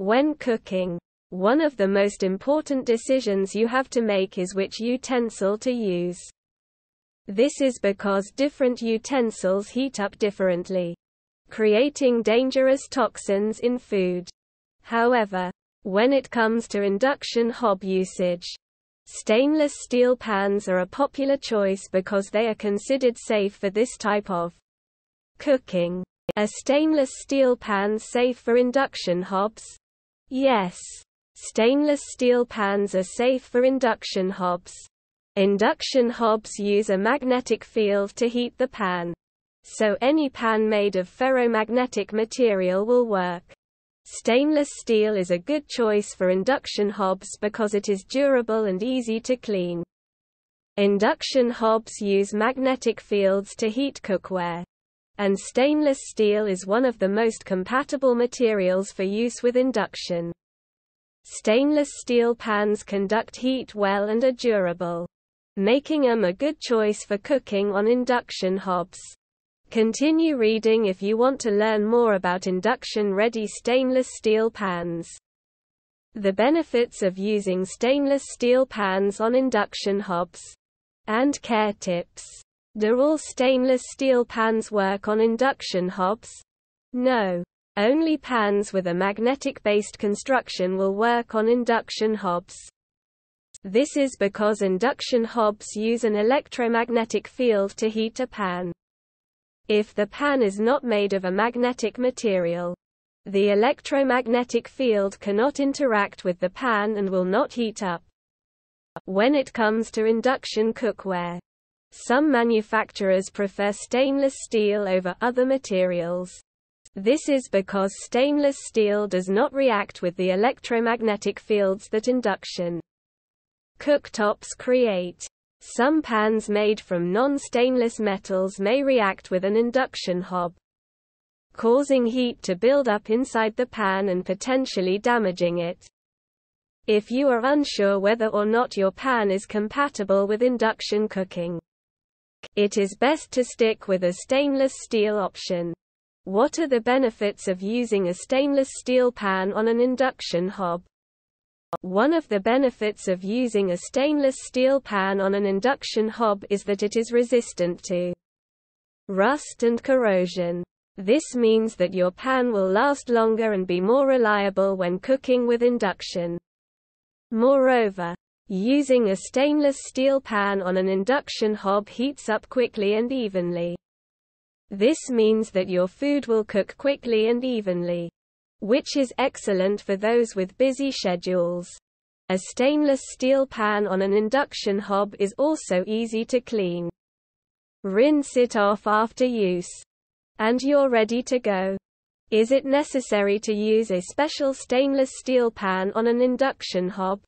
When cooking, one of the most important decisions you have to make is which utensil to use. This is because different utensils heat up differently, creating dangerous toxins in food. However, when it comes to induction hob usage, stainless steel pans are a popular choice because they are considered safe for this type of cooking. Are stainless steel pans safe for induction hobs? Yes. Stainless steel pans are safe for induction hobs. Induction hobs use a magnetic field to heat the pan. So any pan made of ferromagnetic material will work. Stainless steel is a good choice for induction hobs because it is durable and easy to clean. Induction hobs use magnetic fields to heat cookware. And stainless steel is one of the most compatible materials for use with induction. Stainless steel pans conduct heat well and are durable, making them a good choice for cooking on induction hobs. Continue reading if you want to learn more about induction-ready stainless steel pans. The benefits of using stainless steel pans on induction hobs. And care tips. Do all stainless steel pans work on induction hobs? No. Only pans with a magnetic-based construction will work on induction hobs. This is because induction hobs use an electromagnetic field to heat a pan. If the pan is not made of a magnetic material, the electromagnetic field cannot interact with the pan and will not heat up. When it comes to induction cookware, some manufacturers prefer stainless steel over other materials. This is because stainless steel does not react with the electromagnetic fields that induction cooktops create. Some pans made from non-stainless metals may react with an induction hob, causing heat to build up inside the pan and potentially damaging it. If you are unsure whether or not your pan is compatible with induction cooking, it is best to stick with a stainless steel option. What are the benefits of using a stainless steel pan on an induction hob? One of the benefits of using a stainless steel pan on an induction hob is that it is resistant to rust and corrosion. This means that your pan will last longer and be more reliable when cooking with induction. Moreover, using a stainless steel pan on an induction hob heats up quickly and evenly. This means that your food will cook quickly and evenly, which is excellent for those with busy schedules. A stainless steel pan on an induction hob is also easy to clean. Rinse it off after use. And you're ready to go. Is it necessary to use a special stainless steel pan on an induction hob?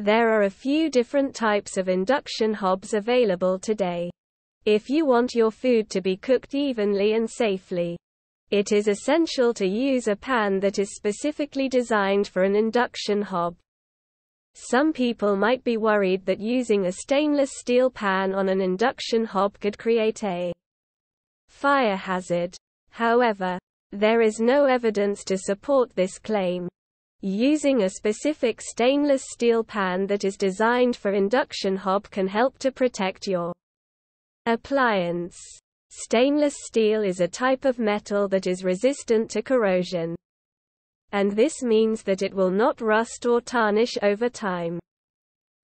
There are a few different types of induction hobs available today. If you want your food to be cooked evenly and safely, it is essential to use a pan that is specifically designed for an induction hob. Some people might be worried that using a stainless steel pan on an induction hob could create a fire hazard. However, there is no evidence to support this claim. Using a specific stainless steel pan that is designed for induction hob can help to protect your Appliance. Stainless steel is a type of metal that is resistant to corrosion. And this means that it will not rust or tarnish over time.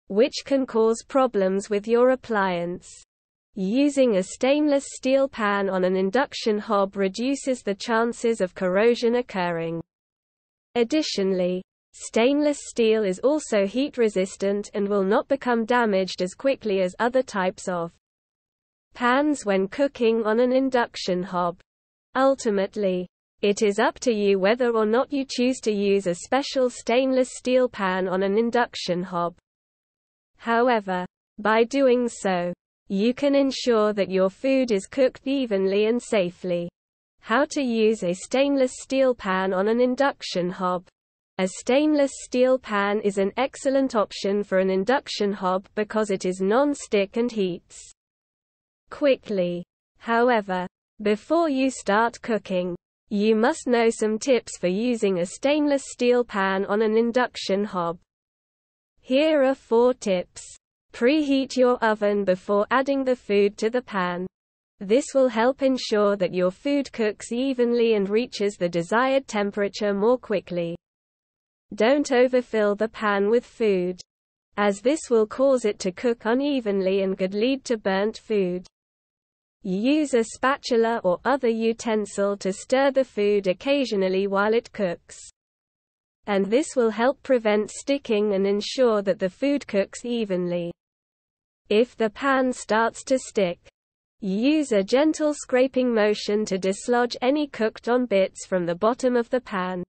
Which can cause problems with your appliance. Using a stainless steel pan on an induction hob reduces the chances of corrosion occurring. Additionally, stainless steel is also heat resistant and will not become damaged as quickly as other types of pans when cooking on an induction hob. Ultimately, it is up to you whether or not you choose to use a special stainless steel pan on an induction hob. However, by doing so, you can ensure that your food is cooked evenly and safely. How to use a stainless steel pan on an induction hob. A stainless steel pan is an excellent option for an induction hob because it is non-stick and heats quickly. However, before you start cooking, You must know some tips for using a stainless steel pan on an induction hob. Here are four tips. Preheat your oven before adding the food to the pan. This will help ensure that your food cooks evenly and reaches the desired temperature more quickly. Don't overfill the pan with food, as this will cause it to cook unevenly and could lead to burnt food. Use a spatula or other utensil to stir the food occasionally while it cooks. And this will help prevent sticking and ensure that the food cooks evenly. If the pan starts to stick, use a gentle scraping motion to dislodge any cooked on bits from the bottom of the pan.